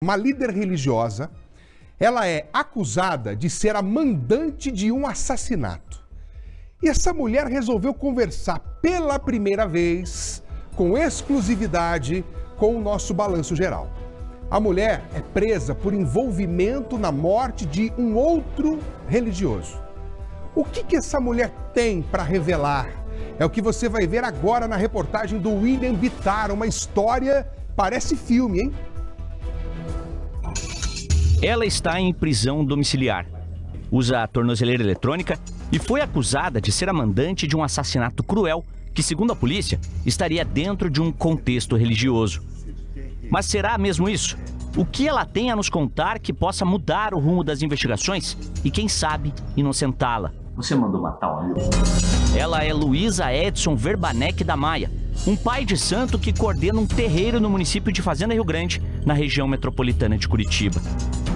uma líder religiosa, ela é acusada de ser a mandante de um assassinato. E essa mulher resolveu conversar pela primeira vez, com exclusividade, com o nosso balanço geral. A mulher é presa por envolvimento na morte de um outro religioso. O que, que essa mulher tem para revelar? É o que você vai ver agora na reportagem do William Bittar, uma história parece filme, hein? Ela está em prisão domiciliar. Usa a tornozeleira eletrônica e foi acusada de ser a mandante de um assassinato cruel que, segundo a polícia, estaria dentro de um contexto religioso. Mas será mesmo isso? O que ela tem a nos contar que possa mudar o rumo das investigações e, quem sabe, inocentá-la? Você mandou matar o amigo? Ela é Luísa Edson Verbanec da Maia, um pai de santo que coordena um terreiro no município de Fazenda Rio Grande, na região metropolitana de Curitiba.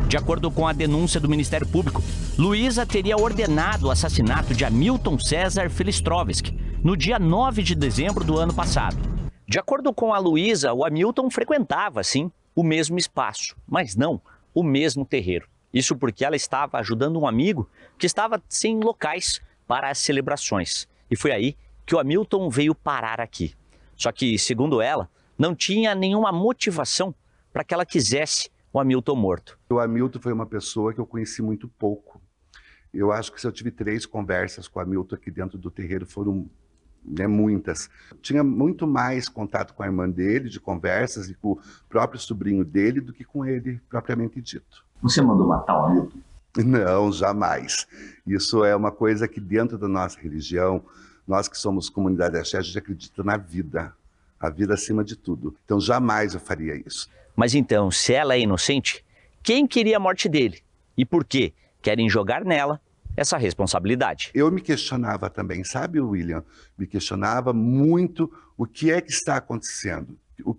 De acordo com a denúncia do Ministério Público, Luísa teria ordenado o assassinato de Hamilton César Felistrovski no dia 9 de dezembro do ano passado. De acordo com a Luísa, o Hamilton frequentava, sim, o mesmo espaço, mas não o mesmo terreiro. Isso porque ela estava ajudando um amigo que estava sem locais para as celebrações. E foi aí que o Hamilton veio parar aqui. Só que, segundo ela, não tinha nenhuma motivação para que ela quisesse o Hamilton morto. O Hamilton foi uma pessoa que eu conheci muito pouco. Eu acho que se eu tive três conversas com o Hamilton aqui dentro do terreiro, foram né, muitas. Tinha muito mais contato com a irmã dele, de conversas, e com o próprio sobrinho dele, do que com ele propriamente dito. Você mandou matar o Hamilton? Não, jamais. Isso é uma coisa que dentro da nossa religião, nós que somos comunidade axé, a gente acredita na vida. A vida acima de tudo. Então jamais eu faria isso. Mas então, se ela é inocente, quem queria a morte dele? E por quê? Querem jogar nela essa responsabilidade. Eu me questionava também, sabe, William? Me questionava muito o que é que está acontecendo. O,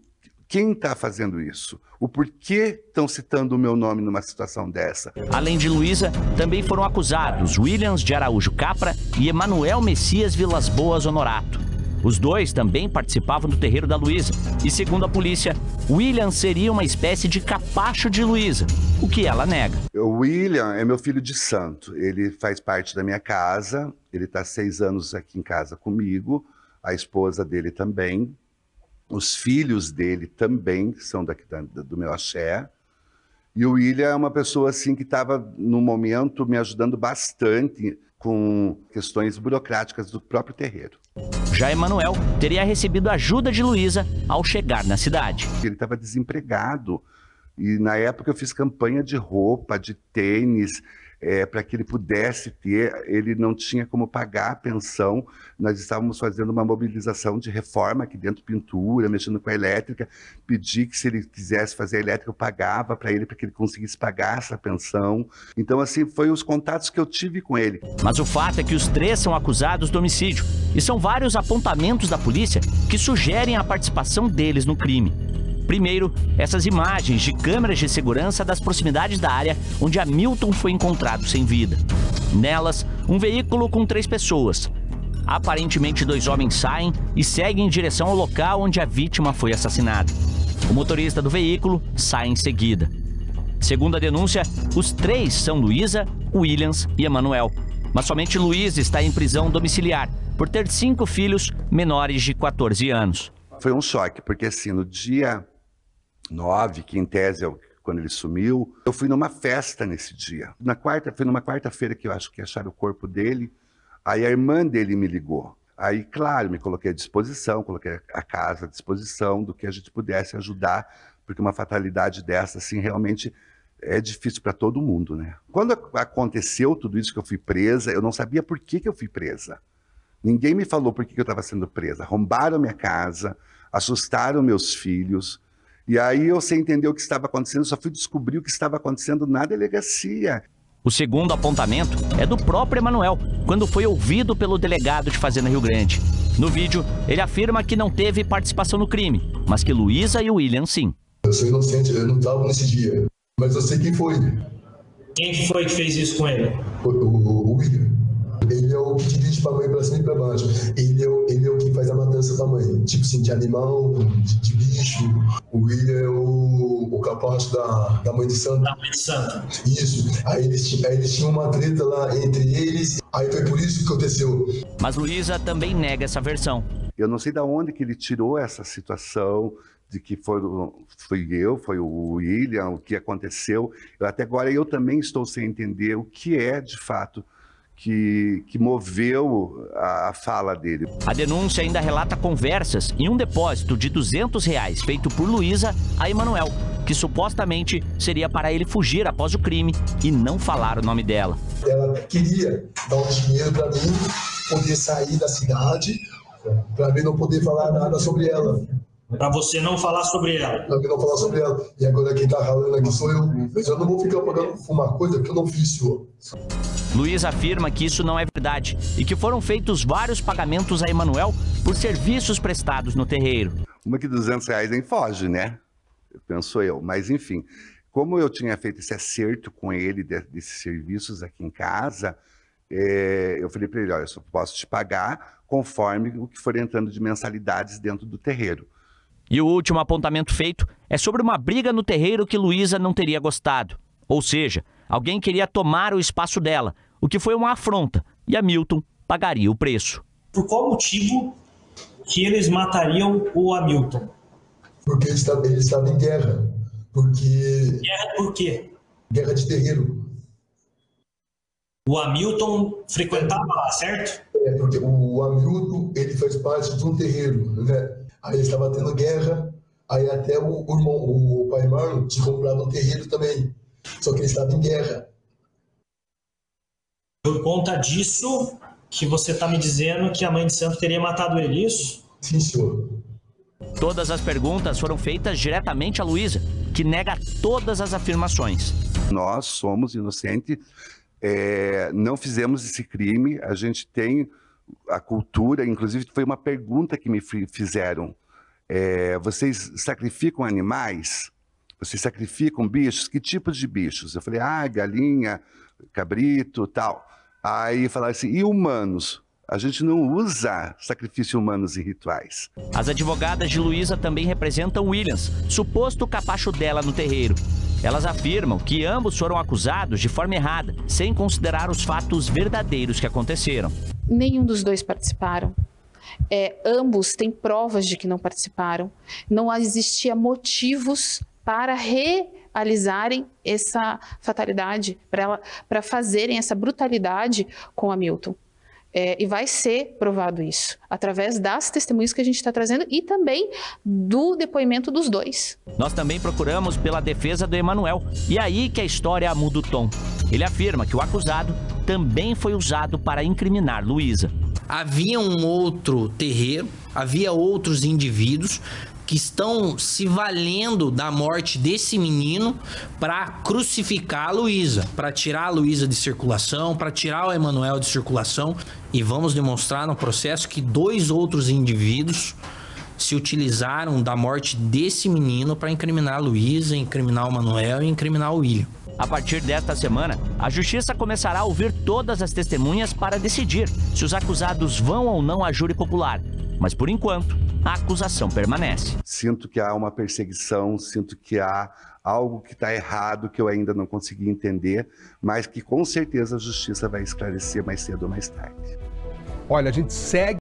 quem está fazendo isso? O porquê estão citando o meu nome numa situação dessa? Além de Luísa, também foram acusados Williams de Araújo Capra e Emanuel Messias Vilas Boas Honorato. Os dois também participavam do terreiro da Luísa. E segundo a polícia, William seria uma espécie de capacho de Luísa, o que ela nega. O William é meu filho de santo. Ele faz parte da minha casa. Ele está seis anos aqui em casa comigo. A esposa dele também. Os filhos dele também são daqui da, do meu axé. E o William é uma pessoa assim que estava no momento me ajudando bastante com questões burocráticas do próprio terreiro. Já Emanuel teria recebido ajuda de Luísa ao chegar na cidade. Ele estava desempregado e na época eu fiz campanha de roupa, de tênis, é, para que ele pudesse ter, ele não tinha como pagar a pensão. Nós estávamos fazendo uma mobilização de reforma aqui dentro, pintura, mexendo com a elétrica. Pedi que se ele quisesse fazer a elétrica, eu pagava para ele, para que ele conseguisse pagar essa pensão. Então, assim, foi os contatos que eu tive com ele. Mas o fato é que os três são acusados de homicídio. E são vários apontamentos da polícia que sugerem a participação deles no crime. Primeiro, essas imagens de câmeras de segurança das proximidades da área onde Hamilton foi encontrado sem vida. Nelas, um veículo com três pessoas. Aparentemente, dois homens saem e seguem em direção ao local onde a vítima foi assassinada. O motorista do veículo sai em seguida. Segundo a denúncia, os três são Luísa, Williams e Emanuel. Mas somente Luísa está em prisão domiciliar por ter cinco filhos menores de 14 anos. Foi um choque, porque assim, no dia 9, que em tese é quando ele sumiu. Eu fui numa festa nesse dia. Na quarta, foi numa quarta-feira que eu acho que acharam o corpo dele. Aí a irmã dele me ligou. Aí, claro, me coloquei à disposição, coloquei a casa à disposição do que a gente pudesse ajudar, porque uma fatalidade dessa, assim, realmente é difícil para todo mundo, né? Quando aconteceu tudo isso que eu fui presa, eu não sabia por que, que eu fui presa. Ninguém me falou por que, que eu estava sendo presa. Arrombaram minha casa, assustaram meus filhos, e aí eu, sem entender o que estava acontecendo, só fui descobrir o que estava acontecendo na delegacia. O segundo apontamento é do próprio Emanuel, quando foi ouvido pelo delegado de Fazenda Rio Grande. No vídeo, ele afirma que não teve participação no crime, mas que Luísa e o William sim. Eu sou inocente, eu não estava nesse dia, mas eu sei quem foi. Quem foi que fez isso com ele? O, o, o William. Ele é o que dirige para mãe para cima e para baixo. Ele a matança da mãe. Tipo assim, de animal, de, de bicho. O William é o, o capaz da, da mãe de santo. Da mãe de santo. Isso. Aí eles, aí eles tinham uma treta lá entre eles. Aí foi por isso que aconteceu. Mas Luísa também nega essa versão. Eu não sei de onde que ele tirou essa situação de que foi, fui eu, foi o William, o que aconteceu. Eu, até agora eu também estou sem entender o que é de fato que, que moveu a, a, fala dele. A denúncia ainda relata conversas em um depósito de 200 reais feito por Luísa a Emanuel, que supostamente seria para ele fugir após o crime e não falar o nome dela. Ela queria dar um dinheiro para mim poder sair da cidade, para mim não poder falar nada sobre ela. Para você não falar sobre ela. Para não falar sobre ela. E agora quem tá ralando aqui sou eu. Mas eu não vou ficar pagando uma coisa que eu não fiz, senhor. Luiz afirma que isso não é verdade e que foram feitos vários pagamentos a Emanuel por serviços prestados no terreiro. Uma que 200 reais nem foge, né? Penso eu. Mas, enfim, como eu tinha feito esse acerto com ele de, desses serviços aqui em casa, é, eu falei para ele, olha, eu só posso te pagar conforme o que for entrando de mensalidades dentro do terreiro. E o último apontamento feito é sobre uma briga no terreiro que Luísa não teria gostado. Ou seja, alguém queria tomar o espaço dela, o que foi uma afronta, e Hamilton pagaria o preço. Por qual motivo que eles matariam o Hamilton? Porque ele estava, ele estava em guerra. Porque. Guerra por quê? Guerra de terreiro. O Hamilton frequentava lá, certo? É, porque o Hamilton ele faz parte de um terreiro, né? Aí ele estava tendo guerra, aí até o, o irmão, o pai Marlon tinha comprado um terreiro também. Só que ele estava em guerra. Por conta disso que você está me dizendo que a mãe de santo teria matado ele, isso? Sim, senhor. Todas as perguntas foram feitas diretamente a Luísa, que nega todas as afirmações. Nós somos inocentes, é, não fizemos esse crime, a gente tem a cultura, inclusive foi uma pergunta que me fizeram. É, vocês sacrificam animais? Vocês sacrificam bichos? Que tipos de bichos? Eu falei, ah, galinha, cabrito, tal. Aí falaram assim, e humanos? A gente não usa sacrifício humanos em rituais. As advogadas de Luísa também representam Williams, suposto capacho dela no terreiro. Elas afirmam que ambos foram acusados de forma errada, sem considerar os fatos verdadeiros que aconteceram. Nenhum dos dois participaram. É, ambos têm provas de que não participaram. Não existia motivos para realizarem essa fatalidade, para fazerem essa brutalidade com Hamilton. É, e vai ser provado isso, através das testemunhas que a gente está trazendo e também do depoimento dos dois. Nós também procuramos pela defesa do Emanuel. E aí que a história muda o tom. Ele afirma que o acusado também foi usado para incriminar Luísa. Havia um outro terreiro, havia outros indivíduos que estão se valendo da morte desse menino para crucificar a Luísa, para tirar a Luísa de circulação, para tirar o Emanuel de circulação e vamos demonstrar no processo que dois outros indivíduos se utilizaram da morte desse menino para incriminar a Luísa, incriminar o Manuel e incriminar o William. A partir desta semana, a justiça começará a ouvir todas as testemunhas para decidir se os acusados vão ou não a júri popular. Mas por enquanto, a acusação permanece. Sinto que há uma perseguição, sinto que há algo que está errado que eu ainda não consegui entender, mas que com certeza a justiça vai esclarecer mais cedo ou mais tarde. Olha, a gente segue